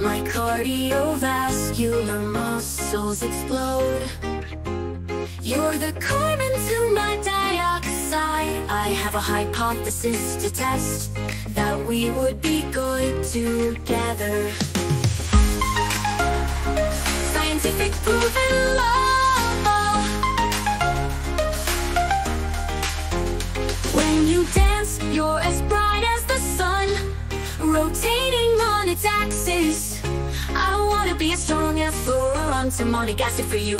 My cardiovascular muscles explode. You're the carbon to my dioxide. I have a hypothesis to test That we would be good together. Scientific proven law When you dance, you're as bright as the sun Rotating on its axis wanna be as strong as fluoroantimonic acid for you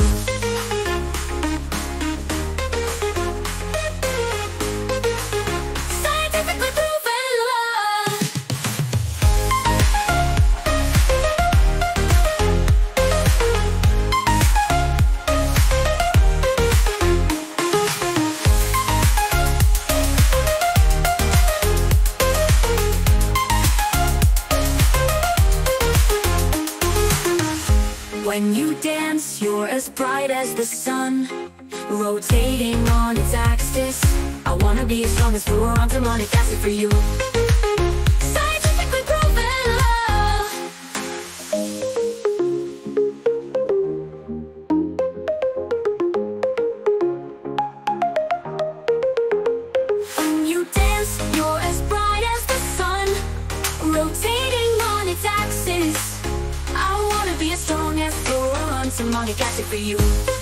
When you dance, you're as bright as the sun. Rotating on its axis. I wanna be as strong as fluoroantimonic acid for you. Scientifically proven love. When you dance, you're as bright as the sun. Rotating on its axis. I wanna be as strong fluoroantimonic acid for you